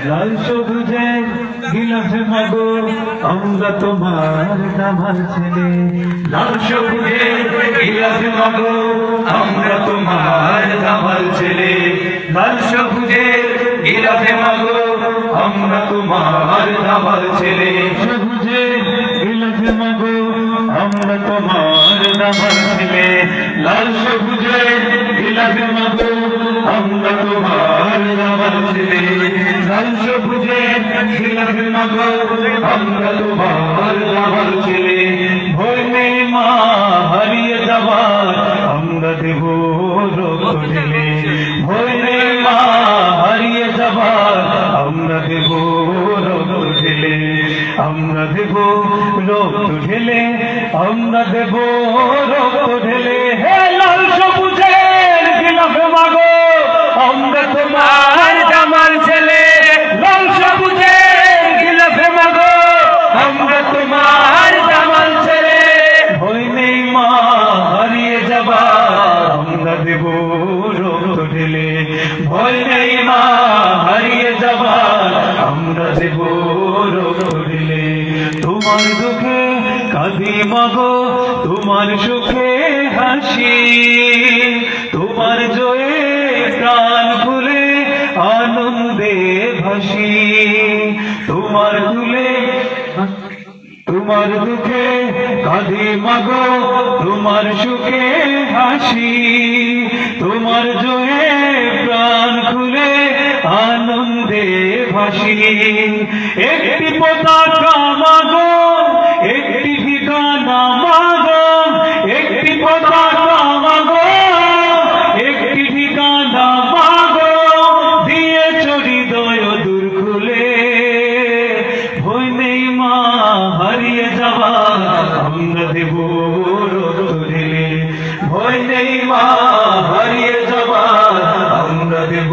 লাল সবুজের গিলাফে মাগো আমরা তোমার নামার ছেলে লাল সবুজের গিলাফে মাগো আমরা তোমার নামার ছেলে লাল সবুজের গিলাফে মাগো আমরা তোমার নামার ছেলে সবুজের গিলাফে মাগো আমরা তোমার নামার ছেলে লাল সবুজের গিলাফে মাগো আমরা তোমার নামার ছেলে আমরা ছেলে। ভয় মা, হারিয়ে যাবার আমরা দেব রক্ত ঢেলে। মা, হারিয়ে যাবার আমরা দেব ঢেলে। আমরা দেব রক্ত ঢেলে, আমরা দেব রক্ত ঢেলে। হে নেই মা, হারিয়ে যাবা আমরা দেব তোমার দুঃখে মাগো তোমার সুখে হাসি। তোমার জয়ে প্রাণ আনন্দে ভাসি। তোমার তুলে তোমার দুঃখে কাঁদে মাগো তোমার সুখে হাসি। তোমার জয়ে ভাসি একটি পতাকা মাগো, একটি ঠিকানা মাগো, একটি পতাকা মাগো, একটি ঠিকানা মাগো, দিয়ে চড়ি দয় দূর খুলে। ভয় মা, হারিয়ে যাবা আমরা দেব নেই মা, হারিয়ে যাবা আমরা দেব